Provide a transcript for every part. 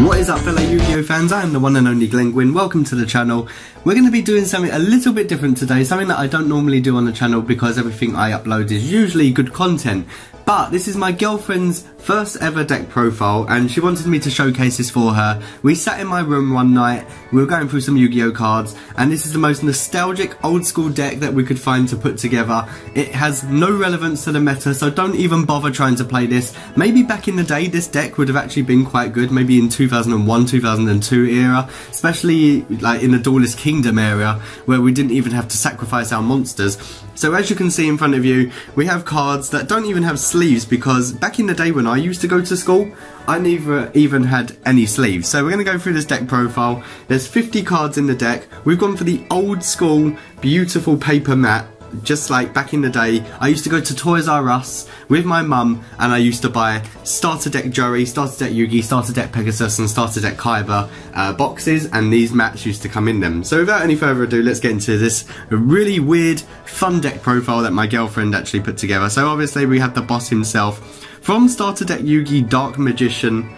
What is up fellow Yu-Gi-Oh fans, I am the one and only Glenn Gwyn, welcome to the channel. We're going to be doing something a little bit different today, something that I don't normally do on the channel because everything I upload is usually good content. But this is my girlfriend's first ever deck profile and she wanted me to showcase this for her. We sat in my room one night, we were going through some Yu-Gi-Oh cards and this is the most nostalgic old school deck that we could find to put together. It has no relevance to the meta so don't even bother trying to play this. Maybe back in the day this deck would have actually been quite good, maybe in 2001, 2002 era, especially like in the Duelist Kingdom area where we didn't even have to sacrifice our monsters. So as you can see in front of you, we have cards that don't even have sleeves because back in the day when I used to go to school, I never even had any sleeves. So we're going to go through this deck profile. There's 50 cards in the deck. We've gone for the old school, beautiful paper mat just like back in the day, I used to go to Toys R Us with my mum and I used to buy Starter Deck Joey, Starter Deck Yugi, Starter Deck Pegasus and Starter Deck Kaiba uh, boxes and these mats used to come in them. So without any further ado, let's get into this really weird, fun deck profile that my girlfriend actually put together. So obviously we have the boss himself from Starter Deck Yugi, Dark Magician.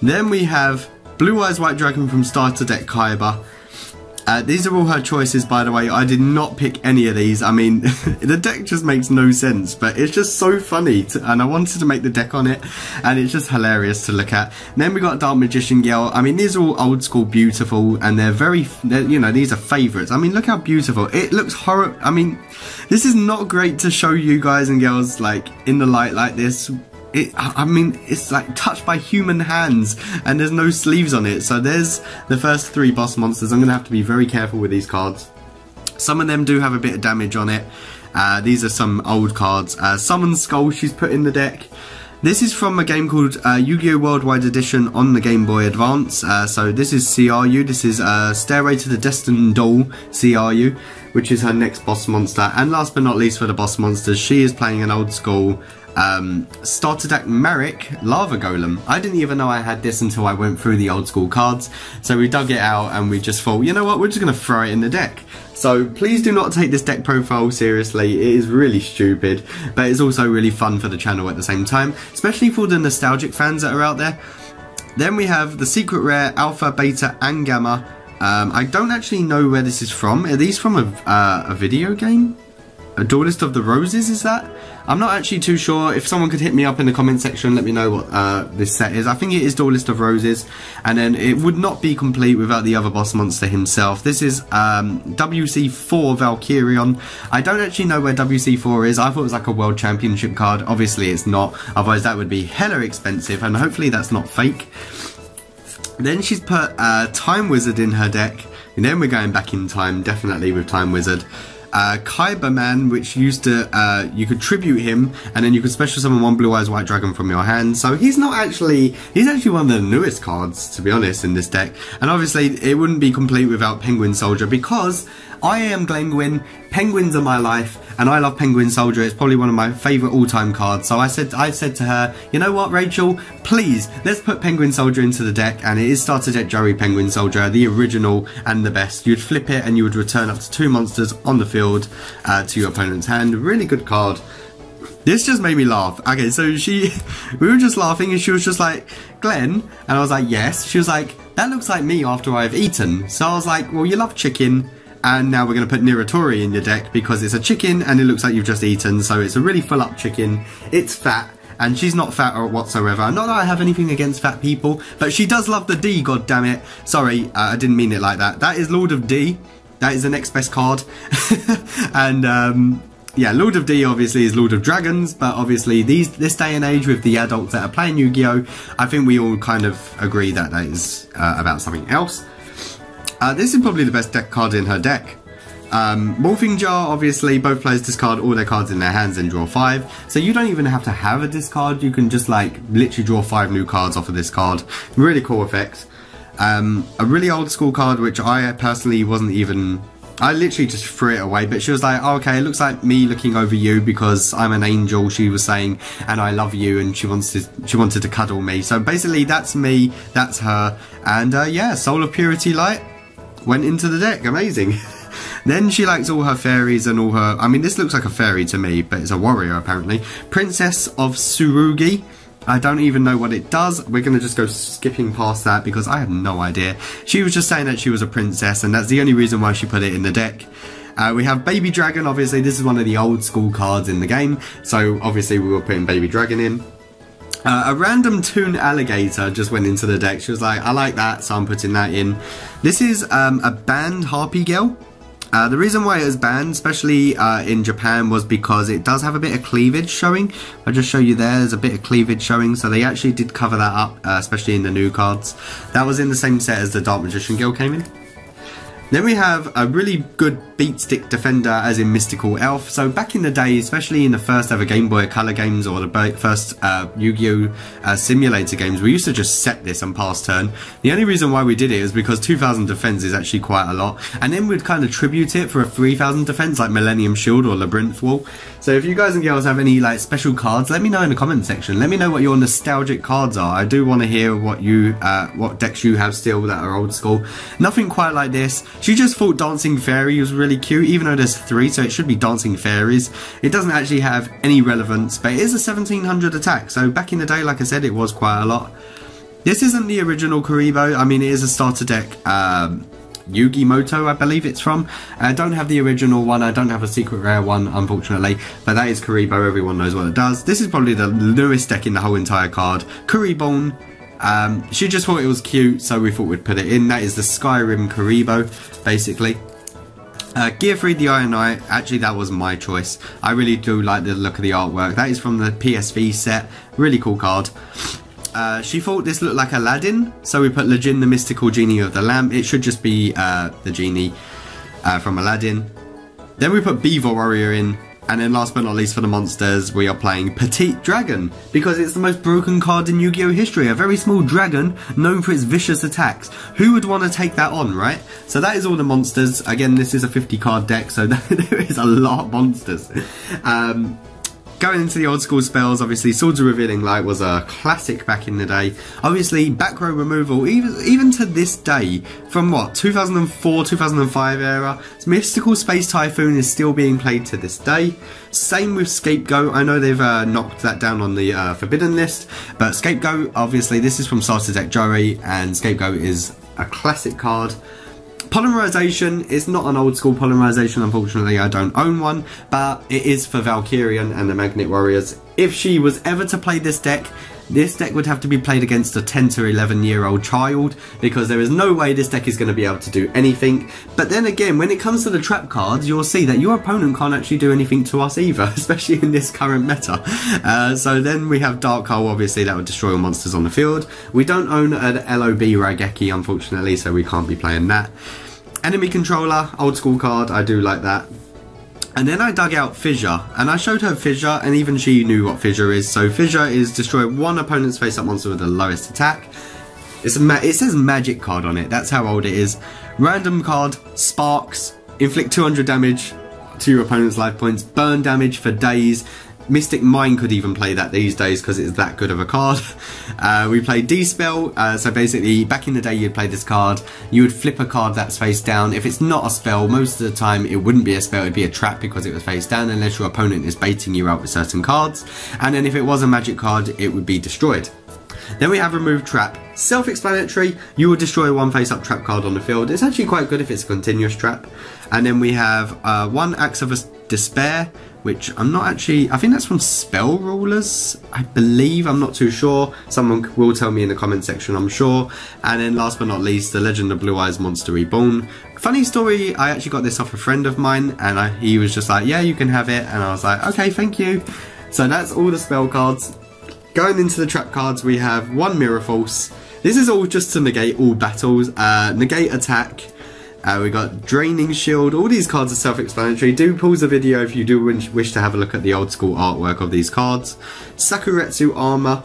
Then we have Blue Eyes White Dragon from Starter Deck Kaiba. Uh, these are all her choices, by the way. I did not pick any of these. I mean, the deck just makes no sense, but it's just so funny, to, and I wanted to make the deck on it, and it's just hilarious to look at. And then we got Dark Magician Girl. I mean, these are all old school beautiful, and they're very, they're, you know, these are favourites. I mean, look how beautiful. It looks horrible. I mean, this is not great to show you guys and girls, like, in the light like this it, I mean, it's like touched by human hands and there's no sleeves on it. So there's the first three boss monsters. I'm going to have to be very careful with these cards. Some of them do have a bit of damage on it. Uh, these are some old cards. Uh, Summon Skull she's put in the deck. This is from a game called uh, Yu-Gi-Oh! Worldwide Edition on the Game Boy Advance. Uh, so this is CRU, this is uh, Stairway to the Destined Doll CRU, which is her next boss monster. And last but not least for the boss monsters, she is playing an old school um, starter deck Marik Lava Golem. I didn't even know I had this until I went through the old school cards. So we dug it out and we just thought, you know what, we're just going to throw it in the deck. So please do not take this deck profile seriously. It is really stupid, but it's also really fun for the channel at the same time, especially for the nostalgic fans that are out there. Then we have the Secret Rare Alpha, Beta and Gamma. Um, I don't actually know where this is from. Are these from a, uh, a video game? A Duelist of the Roses, is that? I'm not actually too sure. If someone could hit me up in the comment section, let me know what uh, this set is. I think it is Duelist of Roses, and then it would not be complete without the other boss monster himself. This is um, WC4 Valkyrion. I don't actually know where WC4 is. I thought it was like a World Championship card. Obviously, it's not. Otherwise, that would be hella expensive, and hopefully that's not fake. Then she's put uh, Time Wizard in her deck, and then we're going back in time, definitely with Time Wizard uh, Kaiba Man, which used to, uh, you could tribute him, and then you could special summon one Blue Eyes White Dragon from your hand. So he's not actually, he's actually one of the newest cards, to be honest, in this deck. And obviously, it wouldn't be complete without Penguin Soldier, because I am Glenn Gwyn, Penguins are my life, and I love Penguin Soldier. It's probably one of my favourite all-time cards. So I said, I said to her, you know what, Rachel, please let's put Penguin Soldier into the deck, and it is starter deck Joey Penguin Soldier, the original and the best. You'd flip it, and you would return up to two monsters on the field uh, to your opponent's hand. Really good card. This just made me laugh. Okay, so she, we were just laughing and she was just like, Glenn, and I was like, yes. She was like, that looks like me after I've eaten. So I was like, well, you love chicken and now we're going to put Niwatori in your deck because it's a chicken and it looks like you've just eaten. So it's a really full up chicken. It's fat and she's not fat whatsoever. Not that I have anything against fat people but she does love the D god damn it sorry uh, I didn't mean it like that. That is Lord of D. That is the next best card. And um, yeah, Lord of D obviously is Lord of Dragons, but obviously these this day and age with the adults that are playing Yu-Gi-Oh, I think we all kind of agree that that is uh, about something else. Uh, this is probably the best deck card in her deck. Um, Morphing Jar, obviously, both players discard all their cards in their hands and draw five. So you don't even have to have a discard, you can just like literally draw five new cards off of this card. Really cool effect. Um, a really old school card, which I personally wasn't even I literally just threw it away, but she was like, oh, okay, it looks like me looking over you because I'm an angel, she was saying, and I love you, and she wants to, she wanted to cuddle me. So basically, that's me, that's her, and uh, yeah, Soul of Purity Light, went into the deck. Amazing. then she likes all her fairies and all her... I mean, this looks like a fairy to me, but it's a warrior, apparently. Princess of Tsurugi. I don't even know what it does. We're going to just go skipping past that because I have no idea. She was just saying that she was a princess and that's the only reason why she put it in the deck. Uh, we have Baby Dragon, obviously this is one of the old school cards in the game, so obviously we were putting Baby Dragon in. Uh, a random Toon Alligator just went into the deck. She was like, I like that, so I'm putting that in. This is um, a banned Harpy Girl. Uh, the reason why it was banned, especially uh, in Japan, was because it does have a bit of cleavage showing. I'll just show you there, there's a bit of cleavage showing, so they actually did cover that up, uh, especially in the new cards. That was in the same set as the Dark Magician Girl came in. Then we have a really good beatstick defender as in Mystical Elf. So back in the day, especially in the first ever Game Boy Color games or the first uh, Yu-Gi-Oh! Uh, simulator games, we used to just set this and pass turn. The only reason why we did it is because 2000 defense is actually quite a lot. And then we'd kind of tribute it for a 3000 defense like Millennium Shield or Labyrinth Wall. So if you guys and girls have any like special cards, let me know in the comment section. Let me know what your nostalgic cards are. I do want to hear what you, uh, what decks you have still that are old school. Nothing quite like this. She just thought Dancing Fairy was really cute, even though there's three, so it should be Dancing Fairies. It doesn't actually have any relevance, but it is a 1700 attack, so back in the day, like I said, it was quite a lot. This isn't the original Kuriboh, I mean, it is a starter deck. Um, Yugi Moto, I believe it's from. I don't have the original one, I don't have a secret rare one, unfortunately, but that is Kuriboh, everyone knows what it does. This is probably the newest deck in the whole entire card. Kuriboh um, she just thought it was cute, so we thought we'd put it in. That is the Skyrim Kuriboh, basically. Uh, Gearfried the Iron Knight, actually that was my choice. I really do like the look of the artwork. That is from the PSV set, really cool card. Uh, she thought this looked like Aladdin, so we put La Jinn the Mystical Genie of the Lamp. It should just be uh, the genie uh, from Aladdin. Then we put Beaver Warrior in, and then last but not least for the monsters, we are playing Petite Dragon, because it's the most broken card in Yu-Gi-Oh history, a very small dragon known for its vicious attacks. Who would want to take that on, right? So that is all the monsters. Again, this is a 50 card deck, so there is a lot of monsters. Um, Going into the old school spells, obviously Swords of Revealing Light was a classic back in the day. Obviously, back row removal, even, even to this day, from what, 2004, 2005 era, Mystical Space Typhoon is still being played to this day. Same with Scapegoat, I know they've uh, knocked that down on the uh, Forbidden list, but Scapegoat, obviously this is from Starter Deck Joey, and Scapegoat is a classic card. Polymerization is not an old school polymerization, unfortunately I don't own one, but it is for Valkyrion and the Magnet Warriors. If she was ever to play this deck, this deck would have to be played against a 10 to 11 year old child because there is no way this deck is going to be able to do anything. But then again, when it comes to the trap cards, you'll see that your opponent can't actually do anything to us either, especially in this current meta. Uh, so then we have Dark Hole, obviously that would destroy all monsters on the field. We don't own an LOB Raigeki, unfortunately, so we can't be playing that. Enemy Controller, old school card, I do like that. And then I dug out Fissure, and I showed her Fissure, and even she knew what Fissure is. So Fissure is destroy one opponent's face-up monster with the lowest attack. It's a it says Magic card on it, that's how old it is. Random card, Sparks, inflict 200 damage to your opponent's life points, burn damage for days, Mystic Mind could even play that these days because it's that good of a card. Uh, we played De-Spell, uh, so basically back in the day you'd play this card, you would flip a card that's face down. If it's not a spell, most of the time it wouldn't be a spell, it'd be a trap because it was face down unless your opponent is baiting you out with certain cards. And then if it was a magic card, it would be destroyed. Then we have Remove Trap. Self-explanatory, you will destroy one face-up trap card on the field. It's actually quite good if it's a continuous trap. And then we have uh, one Axe of Despair, which I'm not actually, I think that's from Spell Rulers, I believe, I'm not too sure. Someone will tell me in the comment section, I'm sure. And then last but not least, The Legend of Blue Eyes Monster Reborn. Funny story, I actually got this off a friend of mine, and I, he was just like, yeah, you can have it. And I was like, okay, thank you. So that's all the spell cards. Going into the trap cards, we have one Mirror Force. This is all just to negate all battles. Uh, negate attack, uh, we got Draining Shield. All these cards are self-explanatory. Do pause the video if you do wish to have a look at the old school artwork of these cards. Sakuretsu Armor.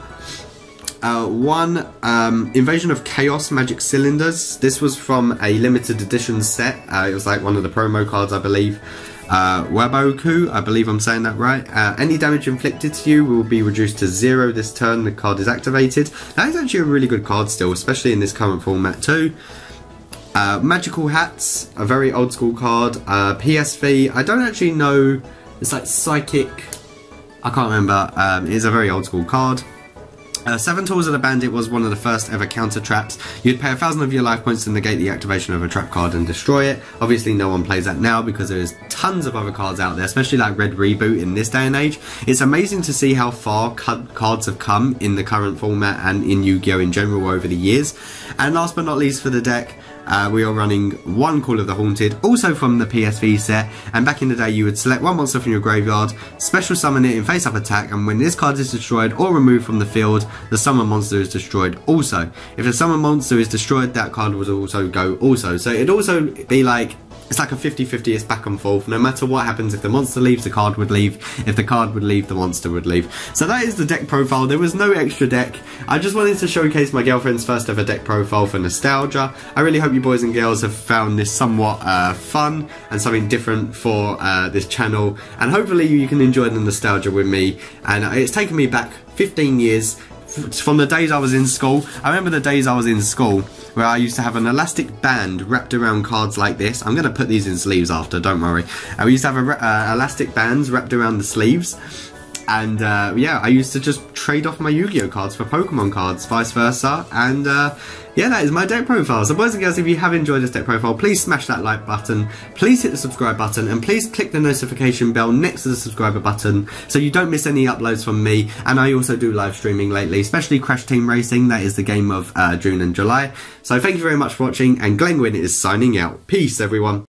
Uh, one, um, Invasion of Chaos Magic Cylinders. This was from a limited edition set. Uh, it was like one of the promo cards, I believe. Uh, Waboku, I believe I'm saying that right. Uh, any damage inflicted to you will be reduced to zero this turn the card is activated. That is actually a really good card still, especially in this current format too. Uh, Magical Hats, a very old school card. Uh, PSV, I don't actually know. It's like Psychic. I can't remember. Um, it is a very old school card. Uh, Seven Tools of the Bandit was one of the first ever counter traps. You'd pay a thousand of your life points to negate the activation of a trap card and destroy it. Obviously, no one plays that now because there's tons of other cards out there, especially like Red Reboot in this day and age. It's amazing to see how far cards have come in the current format and in Yu Gi Oh! in general over the years. And last but not least for the deck, uh, we are running one Call of the Haunted, also from the PSV set, and back in the day you would select one monster from your graveyard, special summon it in face-up attack, and when this card is destroyed or removed from the field, the summon monster is destroyed also. If the summon monster is destroyed, that card would also go also. So it'd also be like it's like a 50-50, it's back and forth. No matter what happens, if the monster leaves, the card would leave. If the card would leave, the monster would leave. So that is the deck profile. There was no extra deck. I just wanted to showcase my girlfriend's first ever deck profile for nostalgia. I really hope you boys and girls have found this somewhat uh, fun and something different for uh, this channel. And hopefully you can enjoy the nostalgia with me. And it's taken me back 15 years from the days I was in school. I remember the days I was in school where I used to have an elastic band wrapped around cards like this. I'm going to put these in sleeves after, don't worry. I used to have a, uh, elastic bands wrapped around the sleeves. And uh, yeah, I used to just trade off my Yu-Gi-Oh cards for Pokemon cards, vice versa. And uh, yeah, that is my deck profile. So boys and girls, if you have enjoyed this deck profile, please smash that like button, please hit the subscribe button, and please click the notification bell next to the subscriber button so you don't miss any uploads from me. And I also do live streaming lately, especially Crash Team Racing. That is the game of uh, June and July. So thank you very much for watching, and Glenwyn is signing out. Peace, everyone.